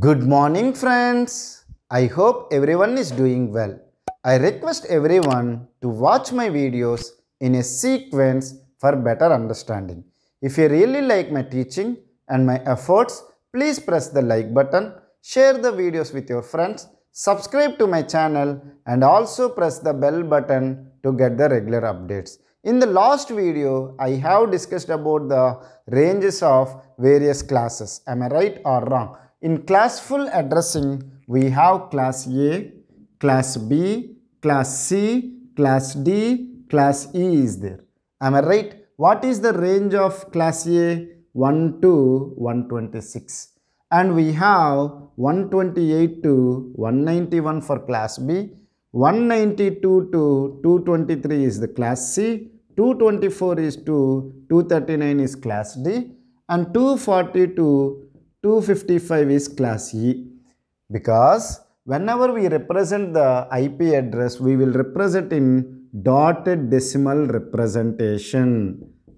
Good morning, friends. I hope everyone is doing well. I request everyone to watch my videos in a sequence for better understanding. If you really like my teaching and my efforts, please press the like button, share the videos with your friends, subscribe to my channel, and also press the bell button to get the regular updates. In the last video, I have discussed about the ranges of various classes. Am I right or wrong? In classful addressing, we have class A, class B, class C, class D, class E is there. Am I right? What is the range of class A? 1 to 126. And we have 128 to 191 for class B, 192 to 223 is the class C, 224 is to 239 is class D, and 240 to 255 is class E. Because whenever we represent the IP address, we will represent in dotted decimal representation.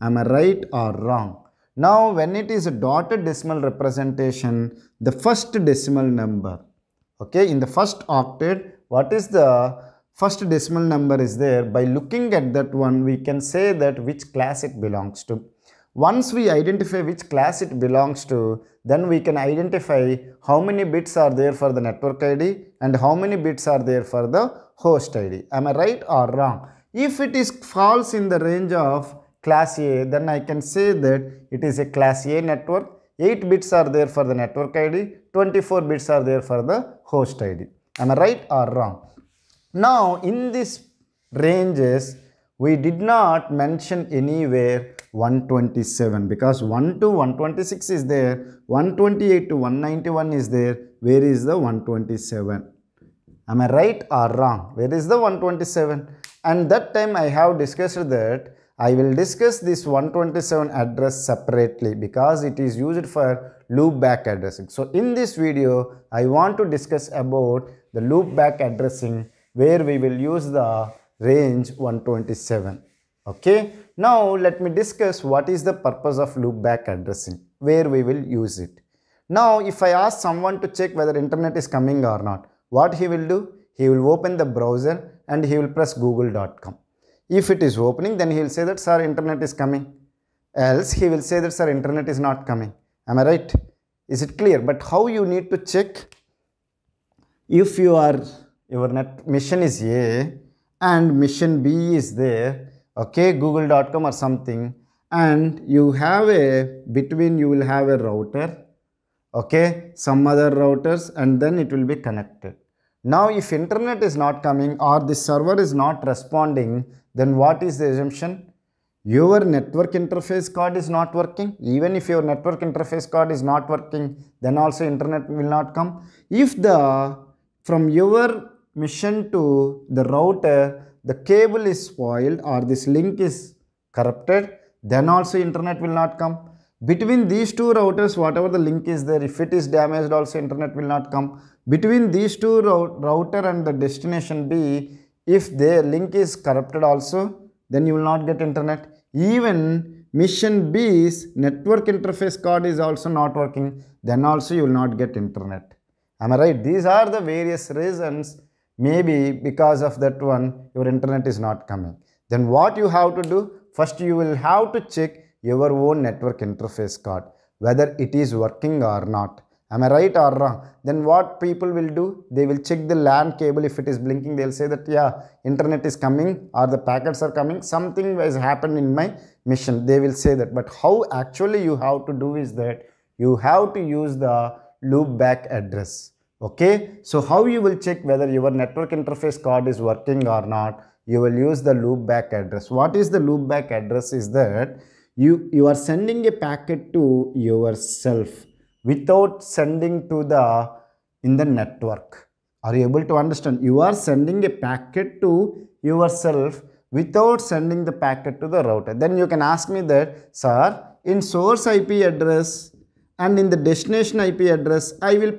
Am I right or wrong? Now, when it is a dotted decimal representation, the first decimal number, okay, in the first octet, what is the first decimal number is there? By looking at that one, we can say that which class it belongs to. Once we identify which class it belongs to, then we can identify how many bits are there for the network ID and how many bits are there for the host ID. Am I right or wrong? If it is falls in the range of class A, then I can say that it is a class A network. 8 bits are there for the network ID, 24 bits are there for the host ID. Am I right or wrong? Now, in these ranges, we did not mention anywhere 127 because 1 to 126 is there, 128 to 191 is there. Where is the 127? Am I right or wrong? Where is the 127? And that time I have discussed that I will discuss this 127 address separately because it is used for loop back addressing. So in this video, I want to discuss about the loop back addressing where we will use the range 127. Okay. Now let me discuss what is the purpose of loop back addressing, where we will use it. Now if I ask someone to check whether internet is coming or not, what he will do? He will open the browser and he will press google.com. If it is opening, then he will say that, sir, internet is coming. Else, he will say that, sir, internet is not coming. Am I right? Is it clear? But how you need to check? If you are, your net mission is A and mission B is there, okay, google.com or something, and you have a, between you will have a router, okay, some other routers, and then it will be connected. Now, if internet is not coming or the server is not responding, then what is the assumption? Your network interface card is not working. Even if your network interface card is not working, then also internet will not come. If the from your mission to the router, the cable is spoiled or this link is corrupted, then also internet will not come. Between these two routers, whatever the link is there, if it is damaged, also internet will not come. Between these two router and the destination B, if the link is corrupted also, then you will not get internet. Even mission B's network interface card is also not working, then also you will not get internet. Am I right? These are the various reasons. Maybe because of that one, your internet is not coming. Then what you have to do? First, you will have to check your own network interface card, whether it is working or not. Am I right or wrong? Then what people will do? They will check the LAN cable. If it is blinking, they'll say that, yeah, internet is coming or the packets are coming. Something has happened in my mission. They will say that. But how actually you have to do is that you have to use the loop back address. Okay. So how you will check whether your network interface card is working or not? You will use the loop back address. What is the loop back address is that you, you are sending a packet to yourself without sending to the in the network are you able to understand you are sending a packet to yourself without sending the packet to the router then you can ask me that sir in source ip address and in the destination ip address i will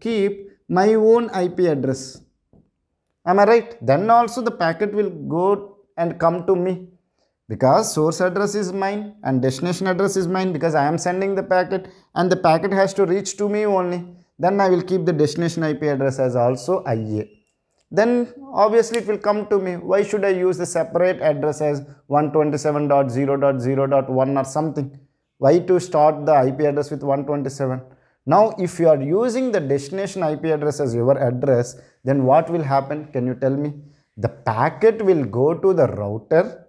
keep my own ip address am i right then also the packet will go and come to me because source address is mine and destination address is mine because I am sending the packet and the packet has to reach to me only. then I will keep the destination IP address as also IA. Then obviously it will come to me. Why should I use the separate address as 127.0.0.1 or something? Why to start the IP address with 127? Now if you are using the destination IP address as your address, then what will happen? Can you tell me? The packet will go to the router.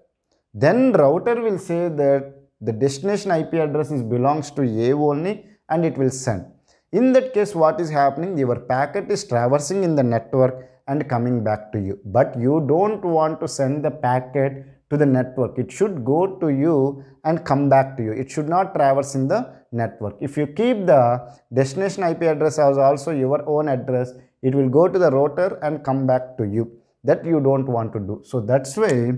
Then router will say that the destination IP address is belongs to A only and it will send. In that case, what is happening? Your packet is traversing in the network and coming back to you. But you don't want to send the packet to the network. It should go to you and come back to you. It should not traverse in the network. If you keep the destination IP address as also your own address, it will go to the router and come back to you. That you don't want to do. So that's why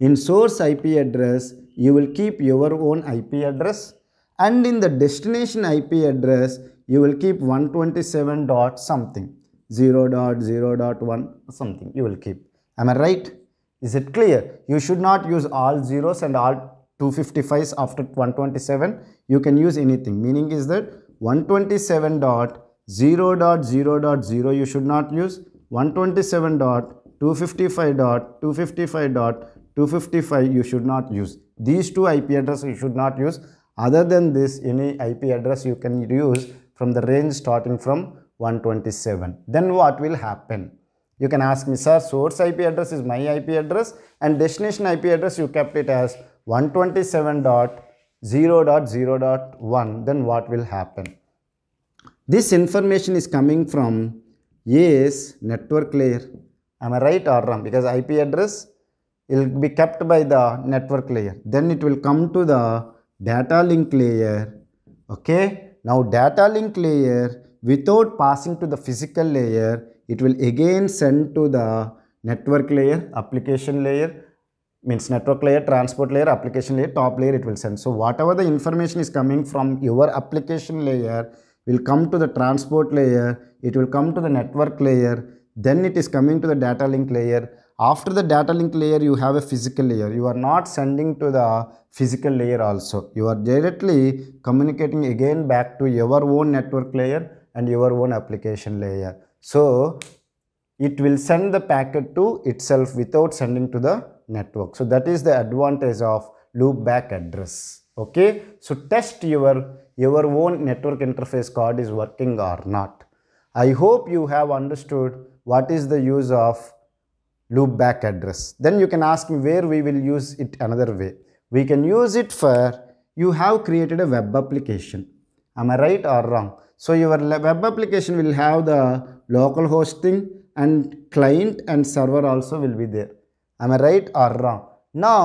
in source IP address, you will keep your own IP address and in the destination IP address you will keep 127 dot something 0 dot 0 dot 1 something you will keep am I right is it clear? You should not use all zeros and all 255s after 127 you can use anything. Meaning is that 127 dot 0 dot 0 dot 0 you should not use. 127 dot 255 dot 255 dot 255 you should not use. These two IP addresses you should not use. Other than this, any IP address you can use from the range starting from 127. Then what will happen? You can ask me, sir, source IP address is my IP address and destination IP address you kept it as 127.0.0.1. Then what will happen? This information is coming from A's network layer. Am I right or wrong? Because IP address will be kept by the network layer. Then it will come to the data link layer okay now data link layer without passing to the physical layer it will again send to the network layer application layer means network layer transport layer application layer top layer it will send. So whatever the information is coming from your application layer will come to the transport layer it will come to the network layer then it is coming to the data link layer. After the data link layer you have a physical layer. You are not sending to the physical layer also. You are directly communicating again back to your own network layer and your own application layer so it will send the packet to itself without sending to the network so that is the advantage of loopback address okay so test your your own network interface card is working or not i hope you have understood what is the use of loopback address. Then you can ask me where we will use it another way. We can use it for you have created a web application. Am I right or wrong? So your web application will have the local hosting and client and server also will be there. Am I right or wrong? Now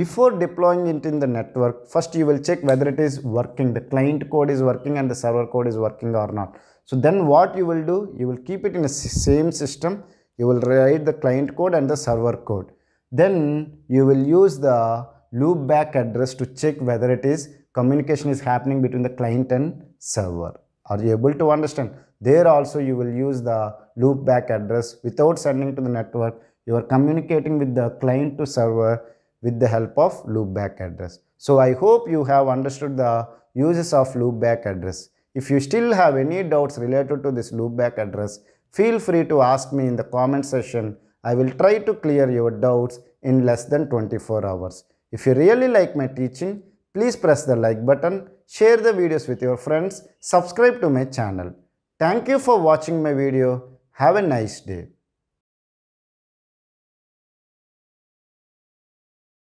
before deploying it in the network, first you will check whether it is working, the client code is working and the server code is working or not. So then what you will do, you will keep it in the same system you will write the client code and the server code. Then you will use the loopback address to check whether it is communication is happening between the client and server. Are you able to understand? There also you will use the loopback address without sending to the network. You are communicating with the client to server with the help of loopback address. So I hope you have understood the uses of loopback address. If you still have any doubts related to this loopback address, Feel free to ask me in the comment section. I will try to clear your doubts in less than 24 hours. If you really like my teaching, please press the like button, share the videos with your friends, subscribe to my channel. Thank you for watching my video. Have a nice day.